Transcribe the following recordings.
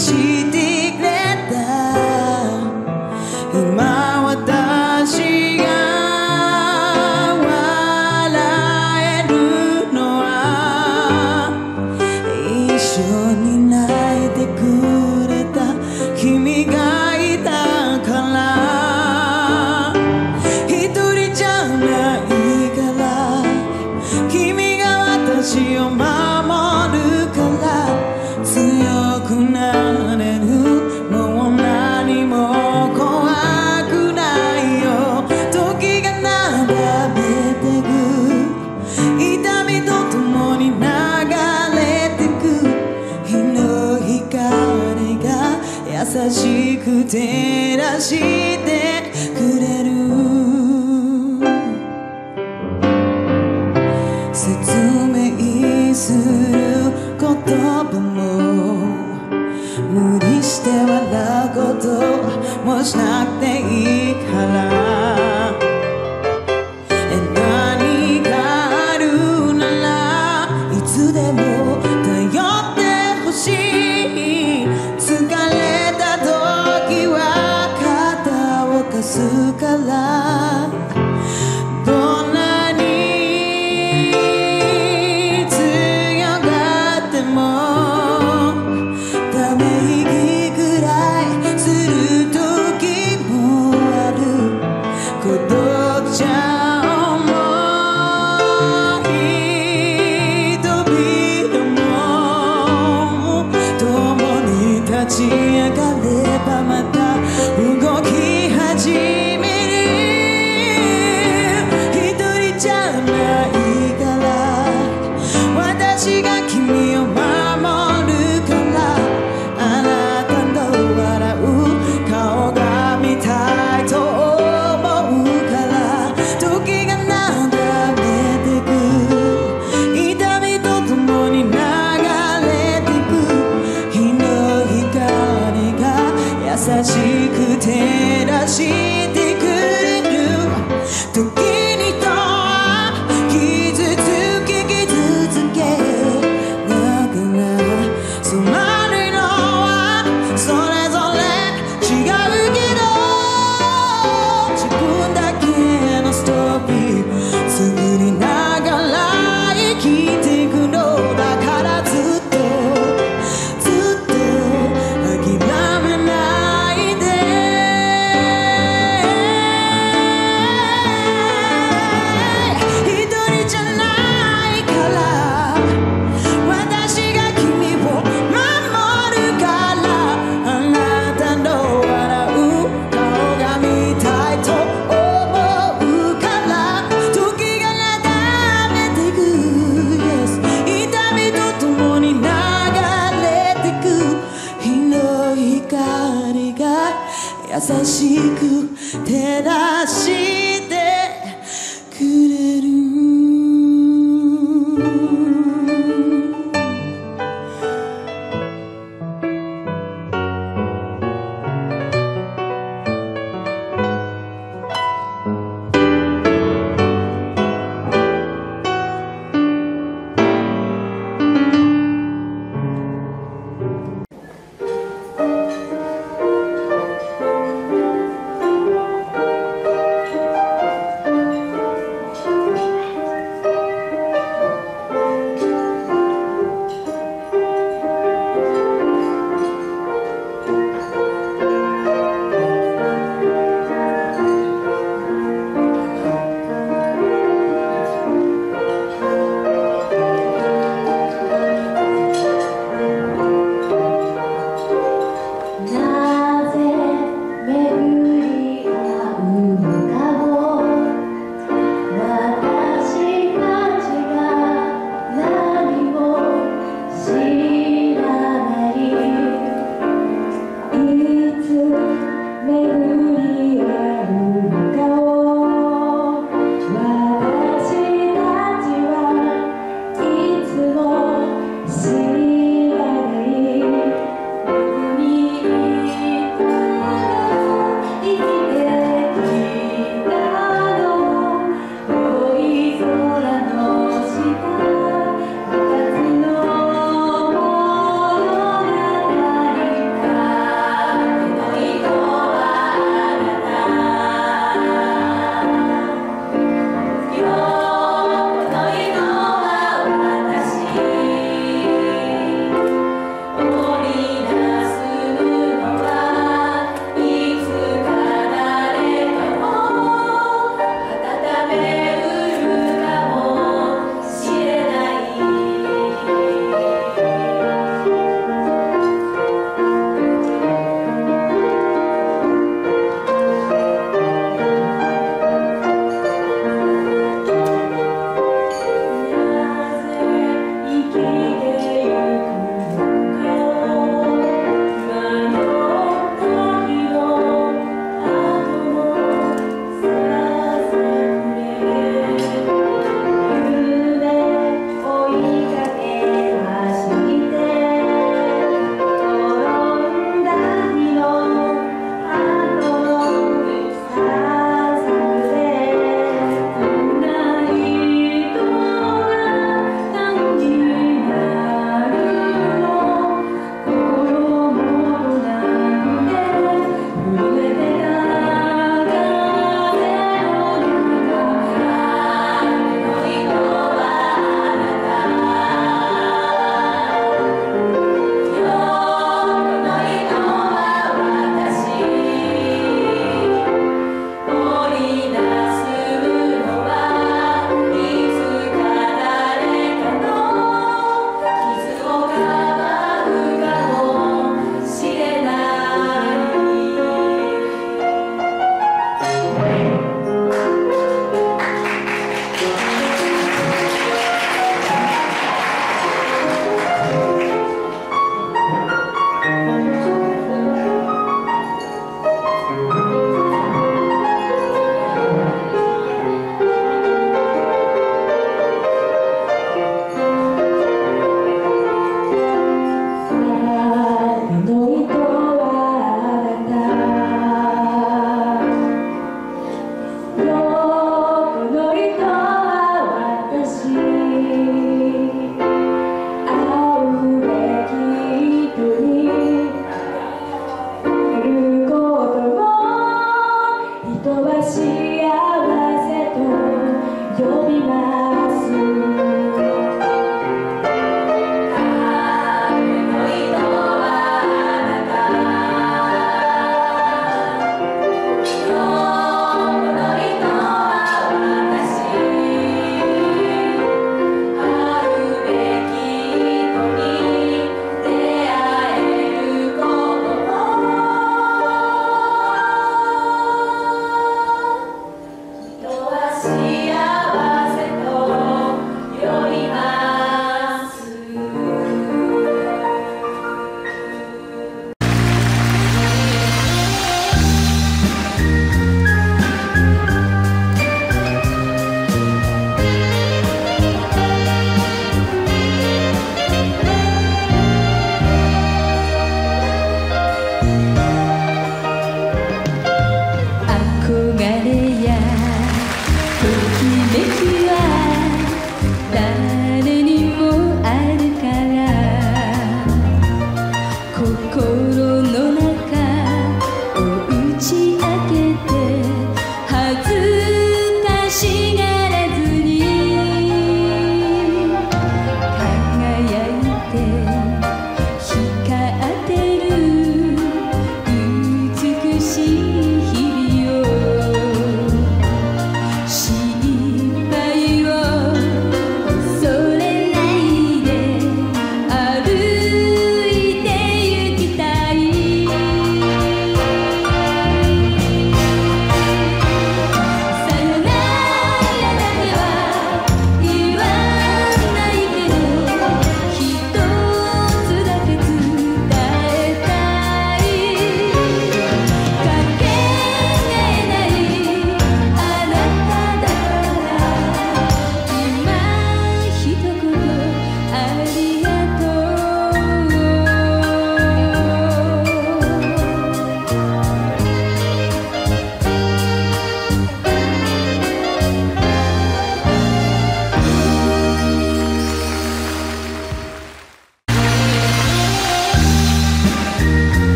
ti.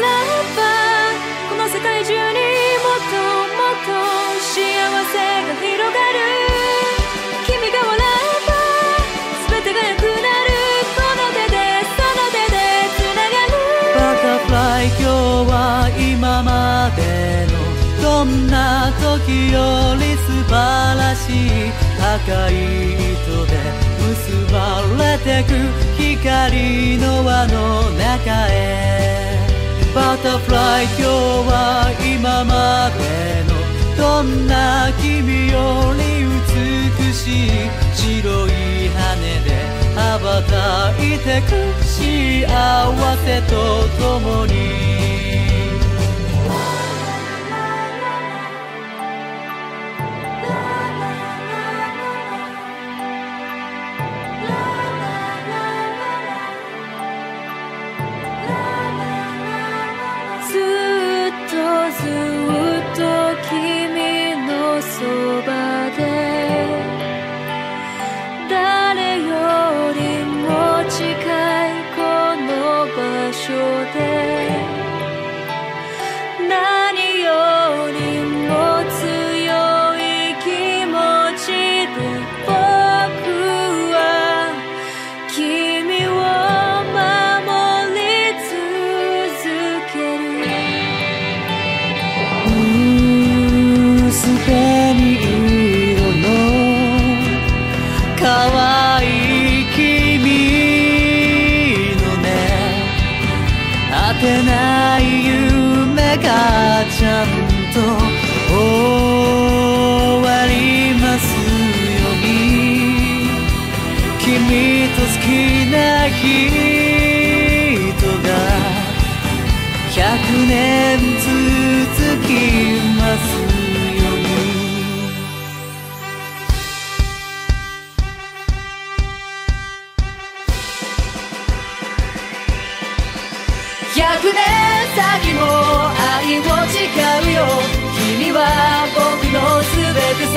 ばこの世界中にもっともっと幸せが広がる。君が笑えば全てが良くなる。この手でその手でつながる。バタフライ今日は今までのどんな時より素晴らしい高い糸で結ばれてく光の輪の中へ。バタフライ今日は今までのどんな君より美しい白い羽で羽ばたいてく。幸せと共に。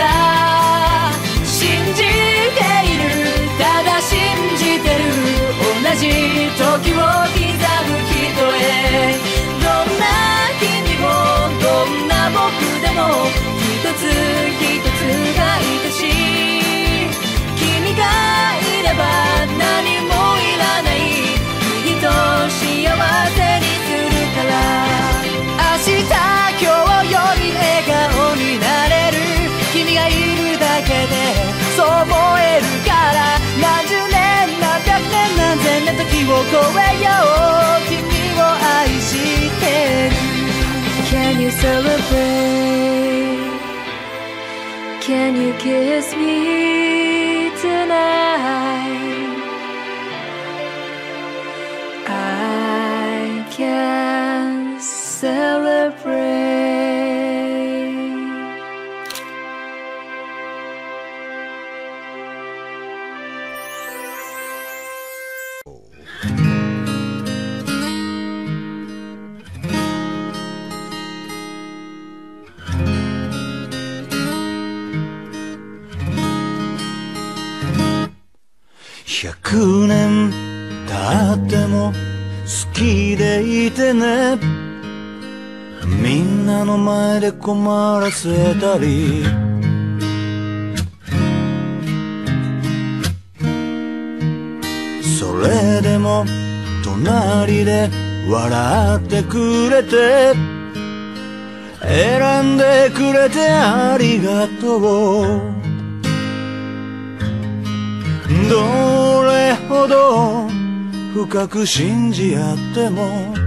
さ信じているただ信じてる同じ時を刻む人へ。どんな君もどんな僕でも声よ君を愛してる Can you celebrate? Can you kiss me? で困らせたり。それでも隣で笑ってくれて選んでくれてありがとう。どれほど深く信じ合っても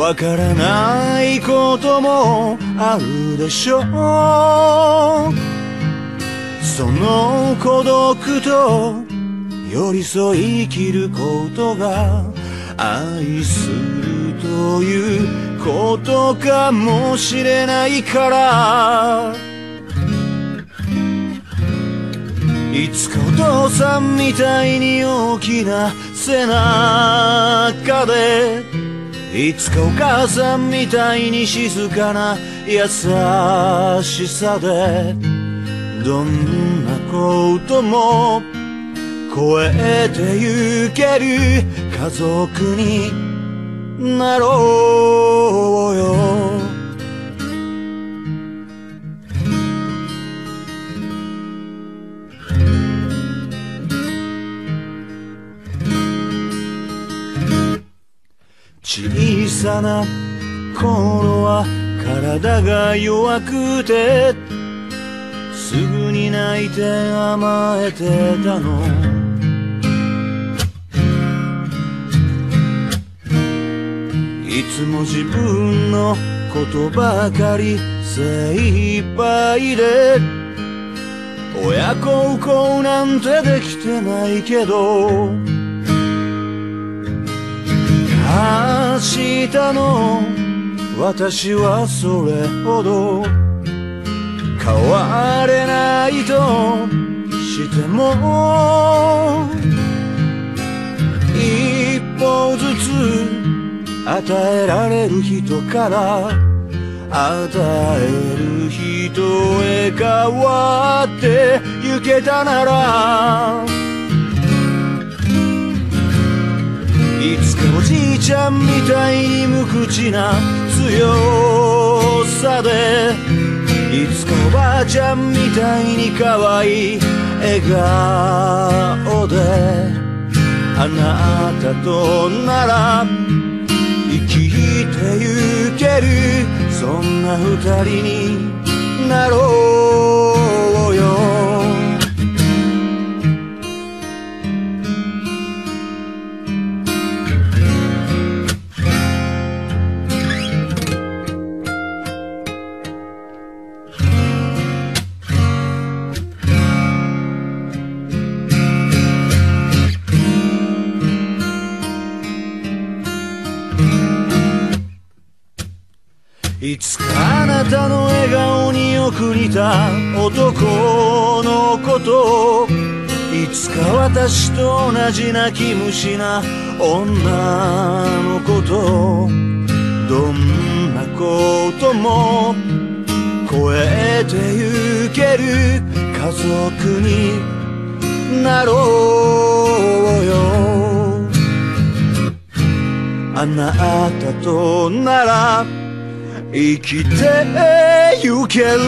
わからないこともあるでしょ。うその孤独と寄り添い生きることが愛するということかもしれないから。いつかお父さんみたいに大きな背中でいつかお母さんみたいに静かな優しさでどんなことも超えてゆける家族になろうよ。小さな頃は体が弱くてすぐに泣いて甘えてたの。いつも自分のことばかり精一杯で親孝行なんてできてないけど。明日の私はそれほど変われないとしても一歩ずつ与えられる人から与える人へ変わってゆけたならいつかおじいちゃんみたいに無口な強さでいつかおばあちゃんみたいに可愛い笑顔であなたとなら生きてゆけるそんな二人になろう。いつかあなたの笑顔によく似た男のこといつか私と同じ泣き虫な女のことどんなことも超えてゆける家族になろうよ。あなたとなら生きてゆける。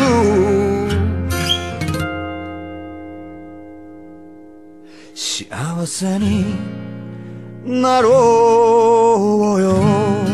幸せになろうよ。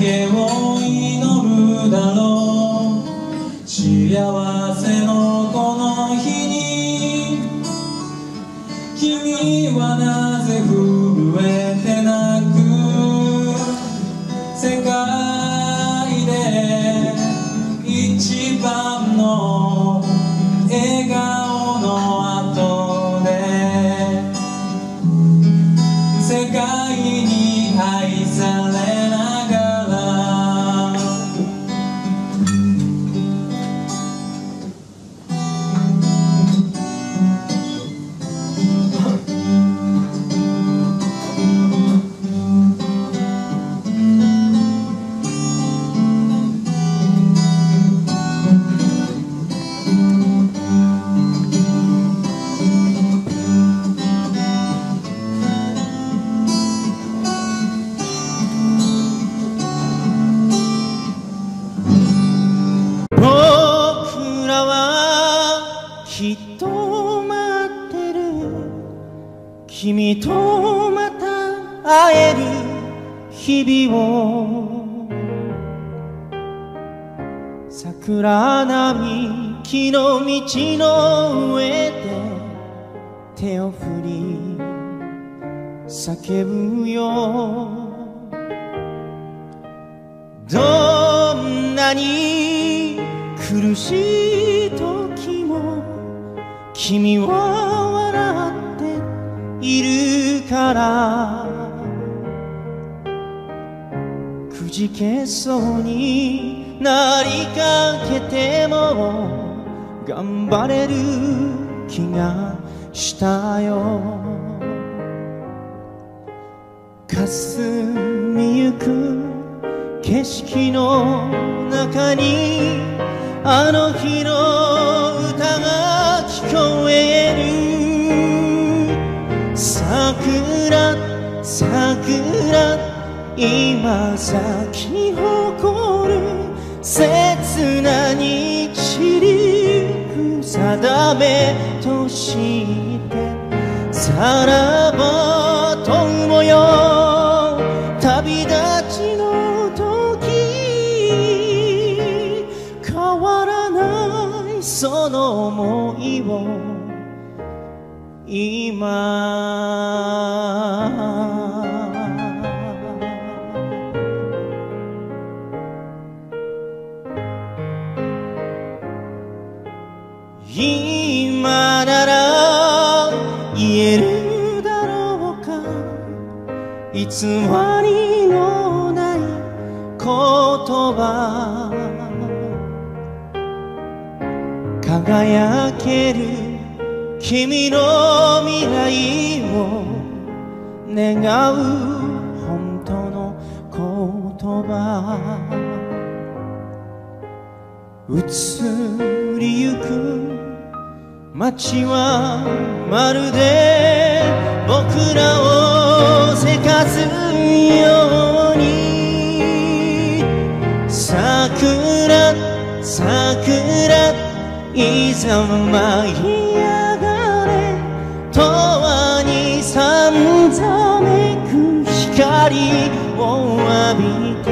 けを祈るだろう。幸せ今なら言えるだろうか。偽りのない言葉。輝ける君の未来を願う本当の言葉。移りゆく街はまるで僕らをせかすように。桜桜いざまい光を浴びて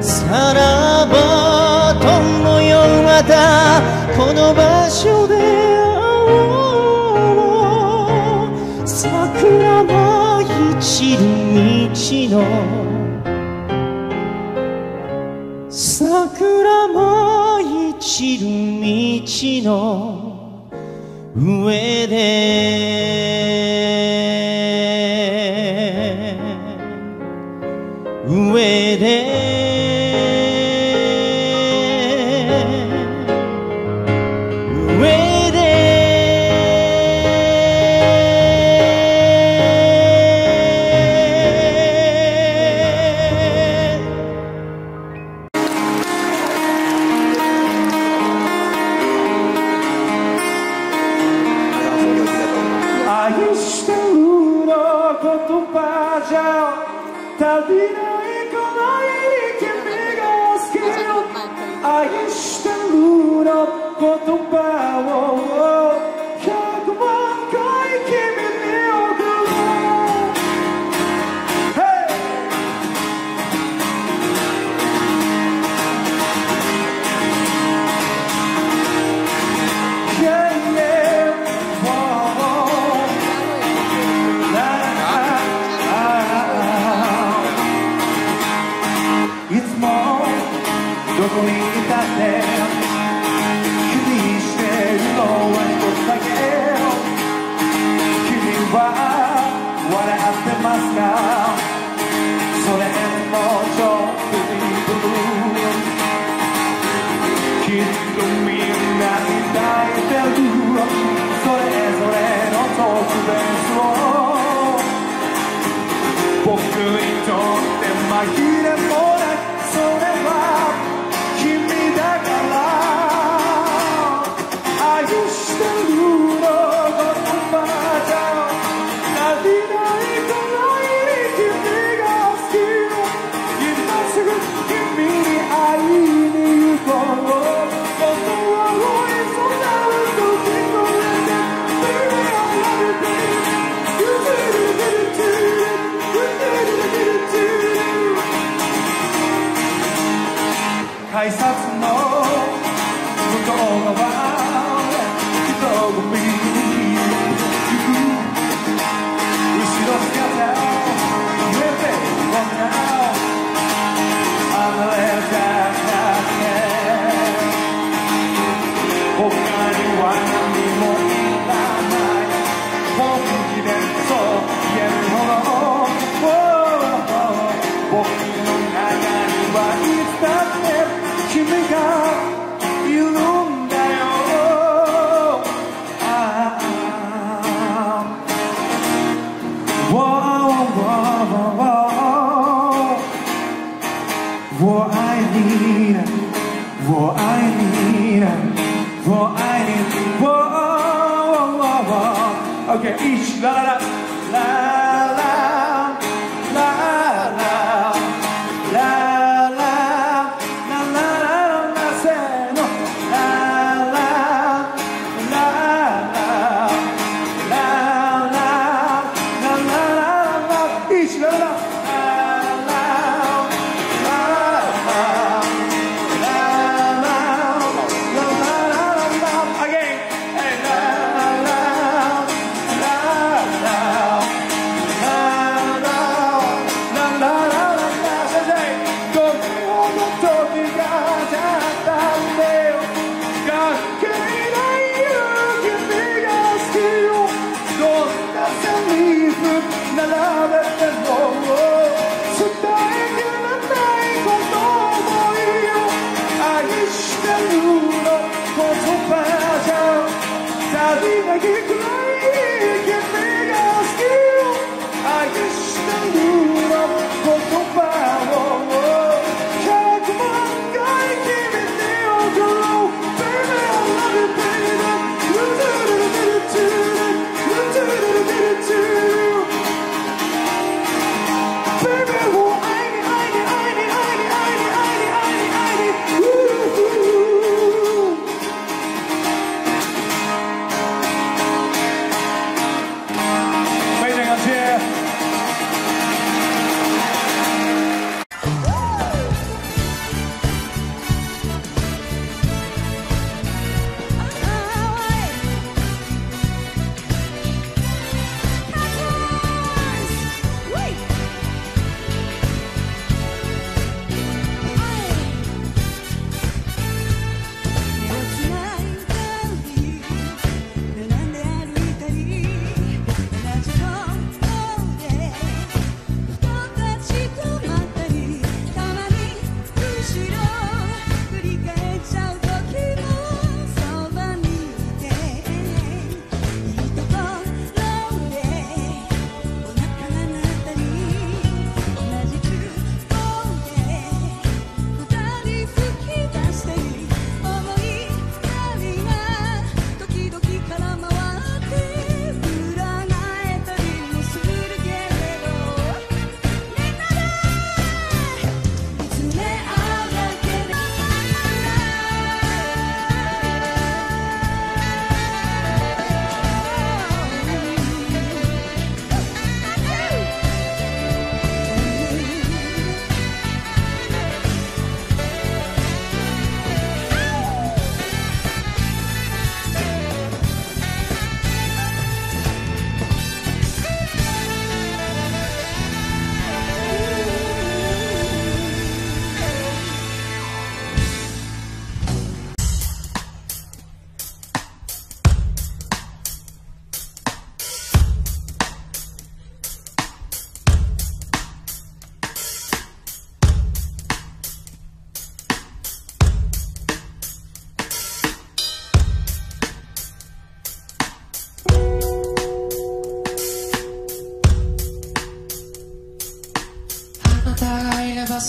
さらばとの夜またこの場所で会おう桜舞い散る道の桜舞い散る道の上で Και κλαίει και απεργά σκύρια. Αγιστάν δίπλα, κοπούπα.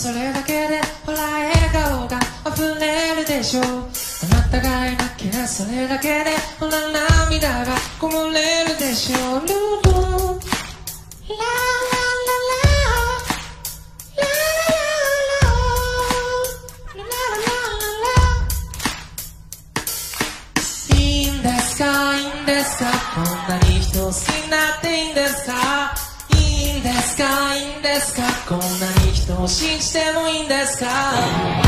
それだけでほら笑顔が溢れるでしょう。あなたがいなきゃそれだけでほら涙がこぼれるでしょう。信じてもいいんですか？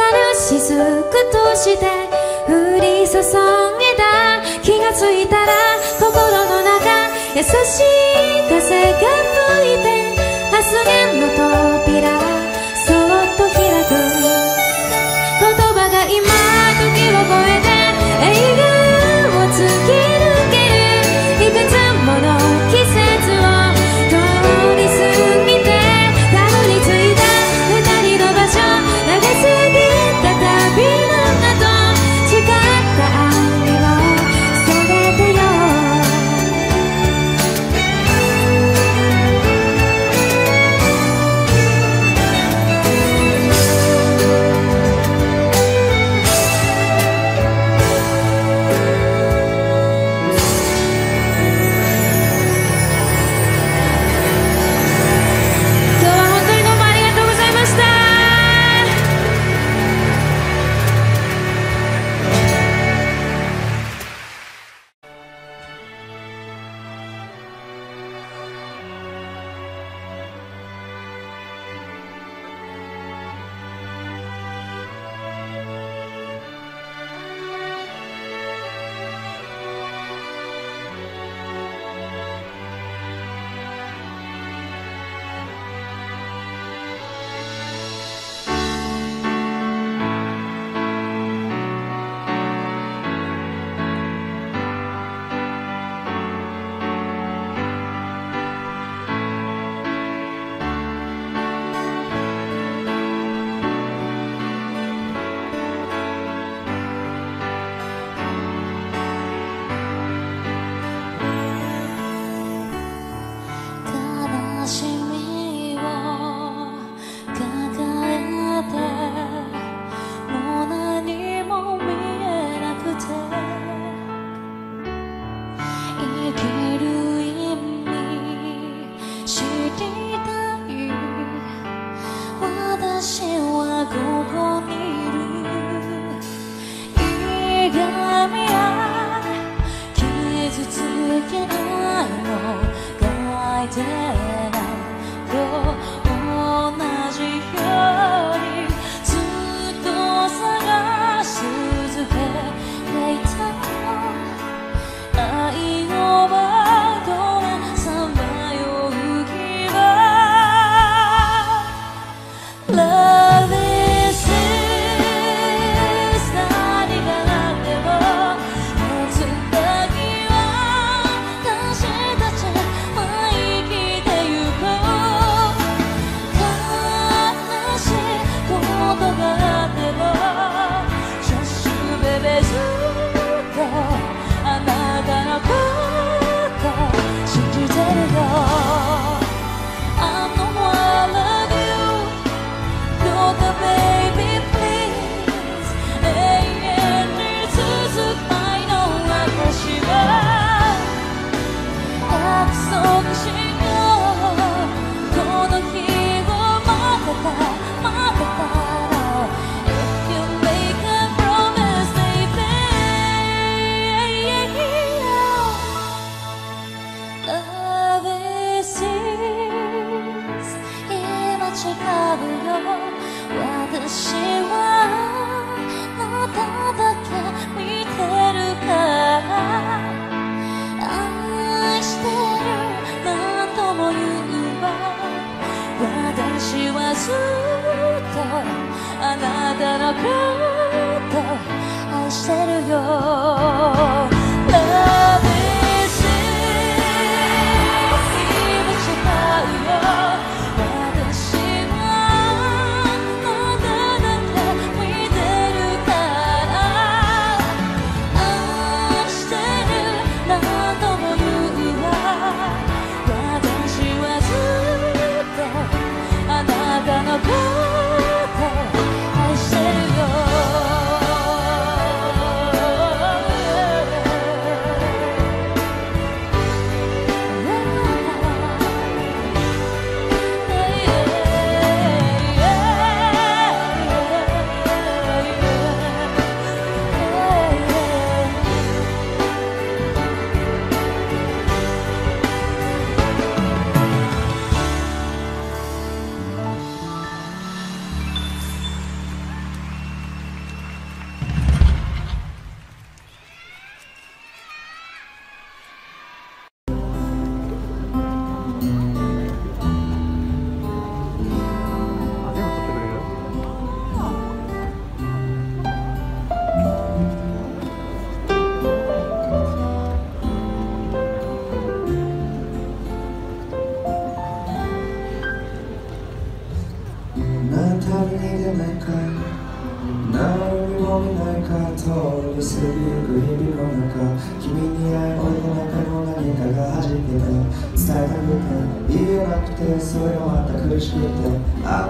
る雫として降り注いだ。気がついたら心の中優しい風が吹いて明日への扉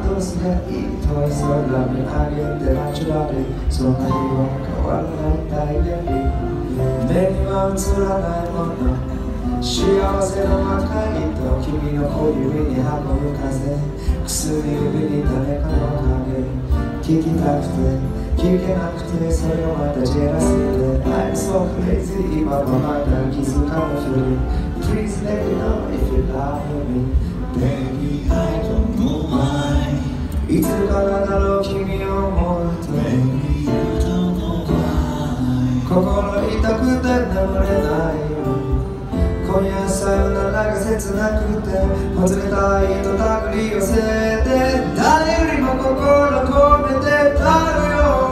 どうすればいいと急がみ励げてナチュラルそんな日は変わらない大イアリー目には映らないもの幸せの明かりと君の小指に運ぶ風薬指に誰かの影聞きたくて聞けなくてそれをまたジェラスで I'm so crazy 今もまた気づかぬふり Please let me know if you love me baby いつからだろう君を思うと心痛くて眠れない今夜さよならが切なくてほつれた糸た手り寄せて誰よりも心込めてたのよ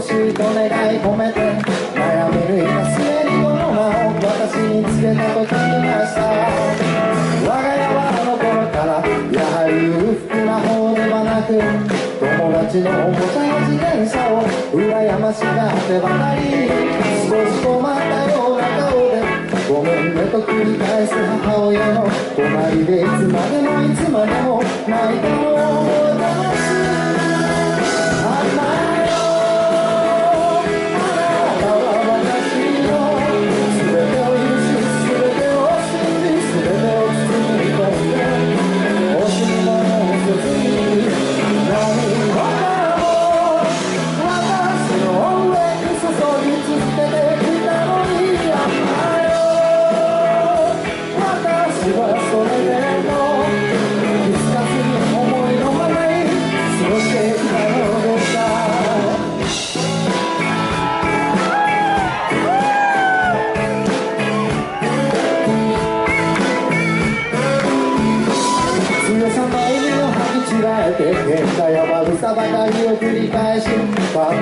しいと願い込めて悩める今すでにこの名を私に告げたと聞きました。我が家はあの頃からやはり裕福な方ではなく友達のおもちゃや自転車を羨ましがってばかり。少し困ったような顔でごめんねと繰り返す母親の隣でいつまでもいつまでも泣いても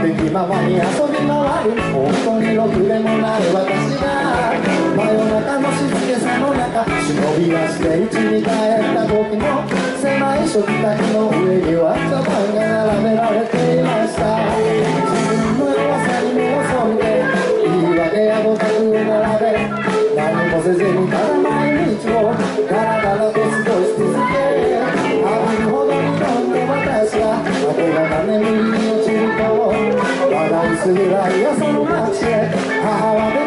歩き回り遊び回る本当にろくでもない私が真夜中の静けさの中忍び出して家に帰った時も狭い食卓の上には茶番が並べられていました自分の弱さに目を背け言い訳やごたくを並べ何もせずにただ毎日をダラと過 I'm not sure. I'm not sure. I'm